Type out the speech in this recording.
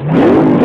Yeah.